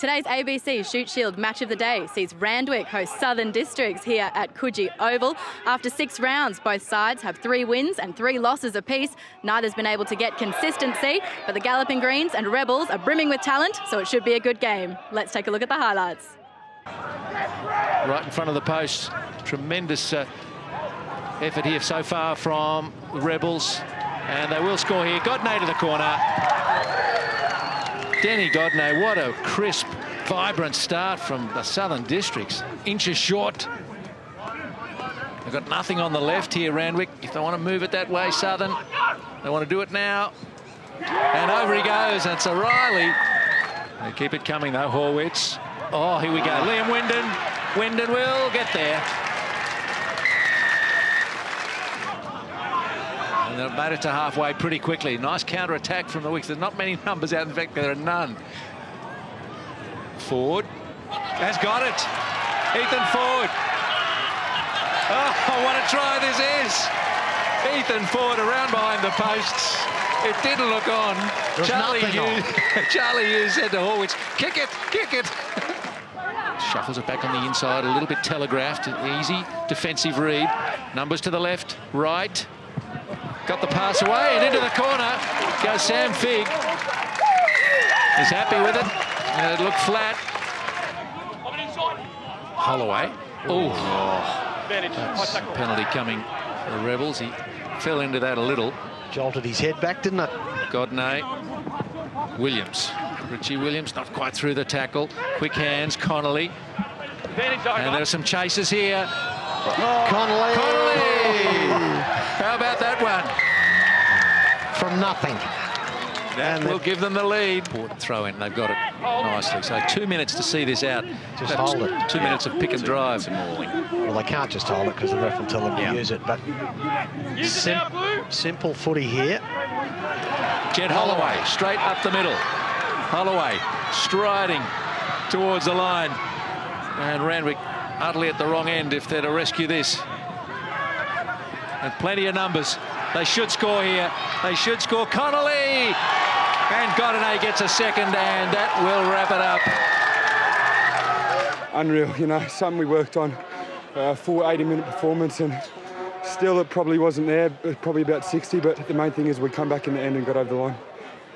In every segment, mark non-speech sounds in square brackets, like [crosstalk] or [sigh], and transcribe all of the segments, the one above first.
Today's ABC Shute Shield match of the day sees Randwick host Southern Districts here at Coogee Oval. After six rounds, both sides have three wins and three losses apiece. Neither's been able to get consistency, but the Galloping Greens and Rebels are brimming with talent, so it should be a good game. Let's take a look at the highlights. Right in front of the post. Tremendous uh, effort here so far from the Rebels. And they will score here. Godney to the corner. Denny Godney, what a crisp, vibrant start from the Southern Districts. Inches short. They've got nothing on the left here, Randwick. If they want to move it that way, Southern, they want to do it now. And over he goes, and it's O'Reilly. They keep it coming, though, Horwitz. Oh, here we go. Liam Wyndon. Wyndon will get there. They've made it to halfway pretty quickly. Nice counter-attack from the Wicks. There's not many [laughs] numbers out. In fact, there are none. Ford has got it. Ethan Ford. Oh, what a try this is. Ethan Ford around behind the posts. It didn't look on. There's Charlie nothing Hughes, on. [laughs] Charlie Hughes said to Horwitz, kick it, kick it. Shuffles it back on the inside, a little bit telegraphed. Easy defensive read. Numbers to the left, right. Got the pass away and into the corner goes Sam Fig. He's happy with it. And it looked flat. Holloway. Oh, that's a penalty coming for the Rebels. He fell into that a little. Jolted his head back, didn't it? Godney. Williams. Richie Williams not quite through the tackle. Quick hands, Connolly. And there are some chases here. Connolly. Connolly! How about that one? From nothing. That And will give them the lead. Important throw in. They've got it nicely. So two minutes to see this out. Just That's hold it. Two minutes of pick and drive. Well, they can't just hold it because the ref will tell them to use it. But sim simple footy here. Jed Holloway straight up the middle. Holloway striding towards the line. And Randwick utterly at the wrong end if they're to rescue this. And plenty of numbers. They should score here. They should score. Connolly! And Godinay gets a second, and that will wrap it up. unreal, you know, something we worked on, a full 80 minute performance and still it probably wasn't there, probably about 60, but the main thing is we come back in the end and got over the line.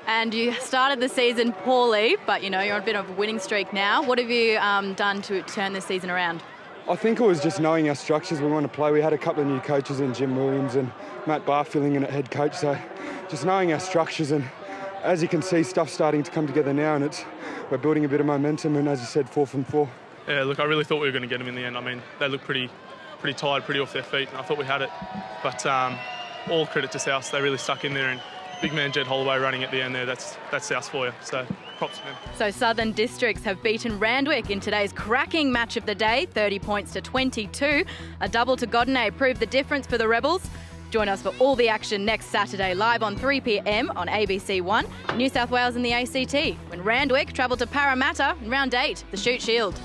And you started the season poorly, but you know you're on a bit of a winning streak now. What have you um, done to turn this season around? I think it was just knowing our structures we want to play. We had a couple of new coaches in Jim Williams and Matt Barr filling in at head coach, so just knowing our structures and as you can see, stuff's starting to come together now and it's we're building a bit of momentum and as you said, four from four. Yeah, look, I really thought we were going to get them in the end. I mean, they looked pretty, pretty tired, pretty off their feet, and I thought we had it. But um, all credit to South, they really stuck in there, and big man Jed Holloway running at the end there. That's that's South for you. So props to them. So Southern Districts have beaten Randwick in today's cracking match of the day, 30 points to 22. A double to Godinay proved the difference for the Rebels. Join us for all the action next Saturday live on 3 p.m. on ABC One, New South Wales and the ACT, when Randwick travel to Parramatta in round eight, the Shute Shield.